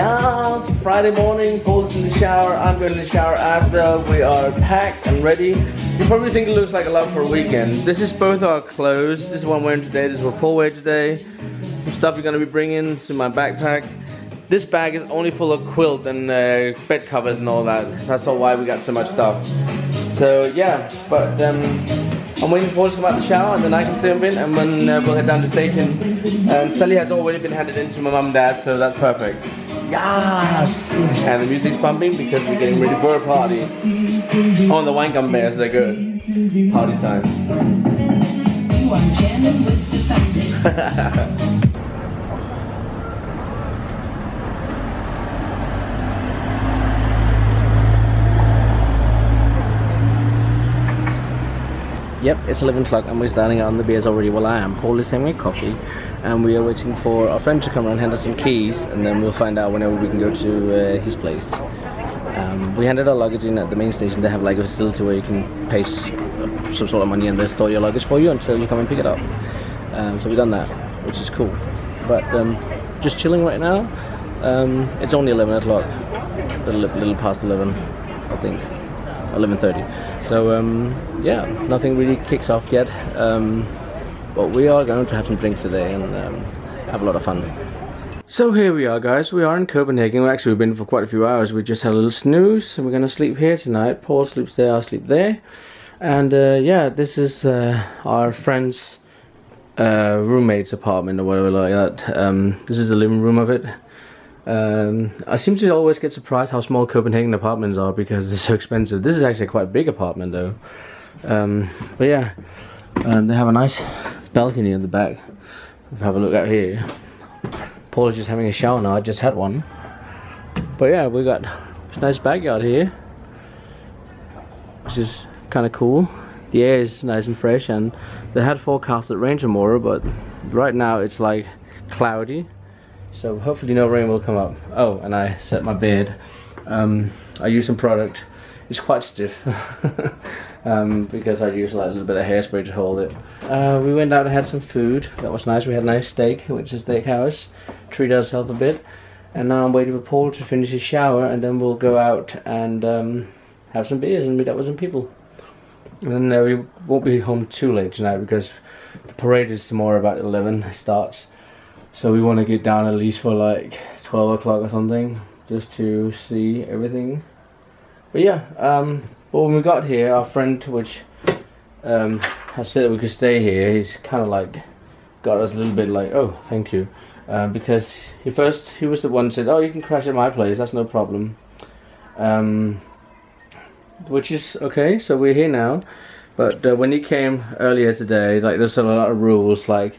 Yes, Friday morning, Paul's in the shower, I'm going in the shower after. We are packed and ready. You probably think it looks like a lot for a weekend. This is both our clothes. This is what I'm wearing today, this is what Paul wears today. Some stuff we're gonna be bringing to my backpack. This bag is only full of quilt and uh, bed covers and all that. That's all why we got so much stuff. So yeah, but um, I'm waiting for us to come out the shower and then I can film in and then uh, we'll head down to the station. And Sally has already been handed in to my mum and dad, so that's perfect. Yes! And the music's pumping because we're getting ready for a party. On the wine gum bears, they're good. Party time. You are jamming with defected. Yep, it's 11 o'clock and we're starting on the beers already. Well, I am. Paul is having a coffee and we are waiting for our friend to come around and hand us some keys and then we'll find out whenever we can go to uh, his place. Um, we handed our luggage in at the main station. They have like a facility where you can pay some sort of money and they store your luggage for you until you come and pick it up. Um, so we've done that, which is cool. But um, just chilling right now. Um, it's only 11 o'clock, a little, little past 11, I think. 11.30 so um, yeah nothing really kicks off yet um, but we are going to have some drinks today and um, have a lot of fun. So here we are guys. We are in Copenhagen. Actually we've been for quite a few hours. We just had a little snooze and we're gonna sleep here tonight. Paul sleeps there I sleep there. And uh, yeah this is uh, our friend's uh, roommate's apartment or whatever like that. Um, this is the living room of it. Um, I seem to always get surprised how small Copenhagen apartments are because they're so expensive. This is actually quite a big apartment though. Um, but yeah, um, they have a nice balcony in the back. Have a look out here. Paul is just having a shower now, I just had one. But yeah, we got a nice backyard here. Which is kind of cool. The air is nice and fresh and they had forecasted rain tomorrow but right now it's like cloudy so hopefully no rain will come up. Oh, and I set my beard. Um, I use some product. It's quite stiff um, because I use like a little bit of hairspray to hold it. Uh, we went out and had some food. That was nice. We had a nice steak, which is steakhouse. Treat ourselves a bit. And now I'm waiting for Paul to finish his shower and then we'll go out and um, have some beers and meet up with some people. And then uh, we won't be home too late tonight because the parade is tomorrow about 11 it starts. So we want to get down at least for like 12 o'clock or something just to see everything. But yeah, um, but when we got here, our friend which um, has said we could stay here, he's kind of like got us a little bit like, oh, thank you. Um, because he first, he was the one said, oh, you can crash at my place, that's no problem. Um, which is okay, so we're here now. But uh, when he came earlier today, like there's a lot of rules, like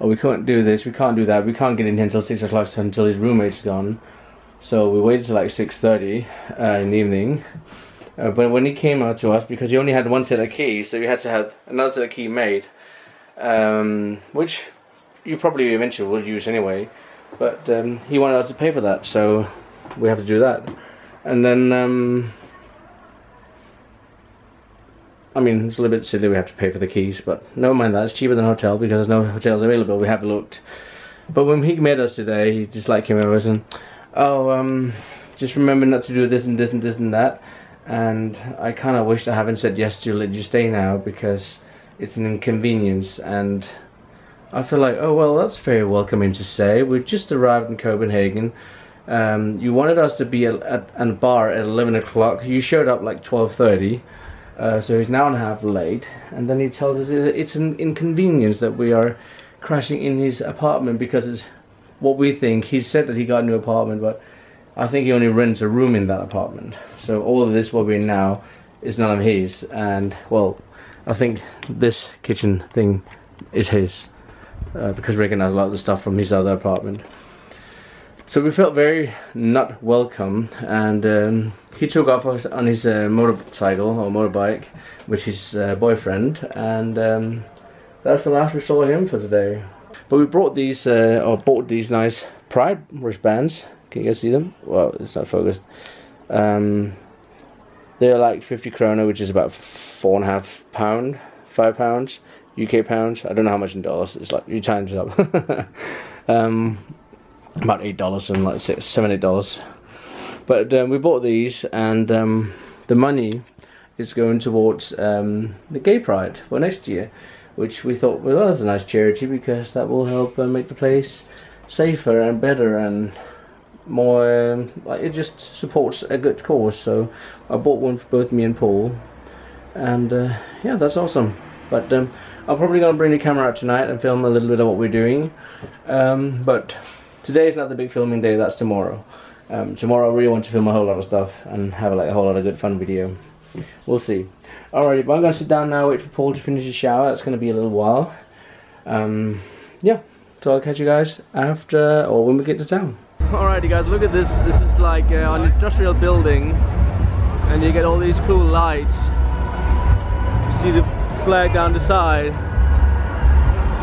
oh we can't do this, we can't do that, we can't get in here until 6 o'clock until his roommate's gone. So we waited till like 6.30 uh, in the evening. Uh, but when he came out to us, because he only had one set of keys, so we had to have another set of key made. Um, which you probably eventually will use anyway. But um, he wanted us to pay for that, so we have to do that. And then um, I mean, it's a little bit silly we have to pay for the keys, but never mind that. It's cheaper than a hotel because there's no hotels available. We have looked. But when he met us today, he just like came over and, oh, um, just remember not to do this and this and this and that. And I kind of wish I haven't said yes to let you stay now because it's an inconvenience. And I feel like, oh, well, that's very welcoming to say. We've just arrived in Copenhagen. Um, you wanted us to be at, at, a bar at 11 o'clock. You showed up like 12.30 uh, so he's now and a half late, and then he tells us it's an inconvenience that we are crashing in his apartment because it's what we think. He said that he got a new apartment, but I think he only rents a room in that apartment. So all of this, what we're in now, is none of his. And well, I think this kitchen thing is his uh, because Rick has a lot of the stuff from his other apartment. So we felt very not welcome and um, he took off on his uh, motorcycle or motorbike with his uh, boyfriend and um, that's the last we saw him for today. But we brought these, uh, or bought these nice Pride wristbands. Can you guys see them? Well, it's not focused. Um, they're like 50 krona, which is about four and a half pound, five pounds, UK pounds. I don't know how much in dollars. It's like you times it up. um, about eight dollars and like six, seven, eight dollars. But um, we bought these, and um, the money is going towards um, the Gay Pride for next year, which we thought well that's a nice charity because that will help uh, make the place safer and better and more. Um, like it just supports a good cause. So I bought one for both me and Paul, and uh, yeah, that's awesome. But um, I'm probably gonna bring the camera out tonight and film a little bit of what we're doing. Um, but today is not the big filming day. That's tomorrow. Um, tomorrow I really want to film a whole lot of stuff and have like a whole lot of good fun video. We'll see. Alrighty, but I'm gonna sit down now, wait for Paul to finish his shower. That's gonna be a little while. Um, yeah, so I'll catch you guys after or when we get to town. Alrighty, guys, look at this. This is like uh, an industrial building, and you get all these cool lights. You see the flag down the side.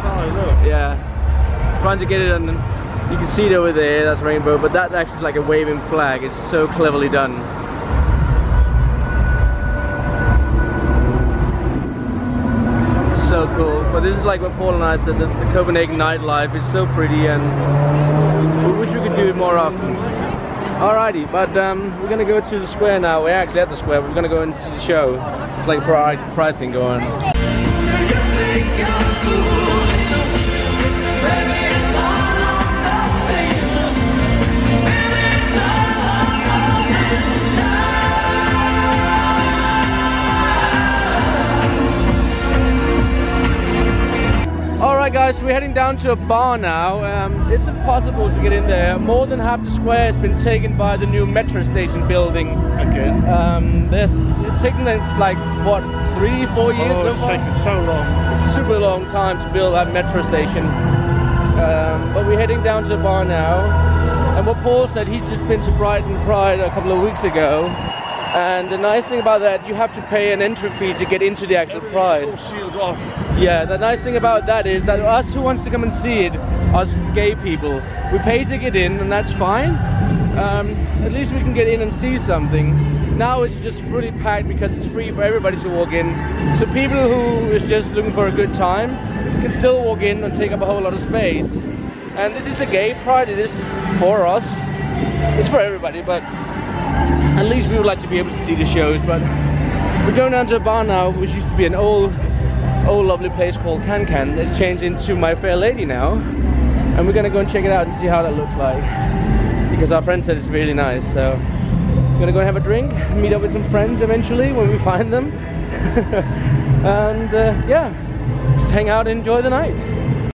Oh, look. Yeah, trying to get it, and you can see it over there. That's rainbow, but that actually is like a waving flag. It's so cleverly done. But this is like what Paul and I said, that the Copenhagen nightlife is so pretty and we wish we could do it more often. Alrighty, but um, we're gonna go to the square now. We're actually at the square, we're gonna go and see the show. It's like a pride, pride thing going on. Down to a bar now. Um, it's impossible to get in there. More than half the square has been taken by the new metro station building. Again. Um, it's taken them like, what, three, four years Oh, so it's far? taken so long. a super long time to build that metro station. Um, but we're heading down to the bar now. And what Paul said, he'd just been to Brighton Pride a couple of weeks ago. And the nice thing about that, you have to pay an entry fee to get into the actual Pride. It's all sealed off. Yeah, the nice thing about that is that us who wants to come and see it, us gay people, we pay to get in and that's fine. Um, at least we can get in and see something. Now it's just fully packed because it's free for everybody to walk in. So people who is just looking for a good time can still walk in and take up a whole lot of space. And this is the gay pride, it is for us. It's for everybody, but at least we would like to be able to see the shows. But we're going down to a bar now, which used to be an old old lovely place called Can Can. It's changed into My Fair Lady now. And we're gonna go and check it out and see how that looks like. Because our friend said it's really nice, so we're gonna go and have a drink, meet up with some friends eventually when we find them. and uh, yeah, just hang out and enjoy the night.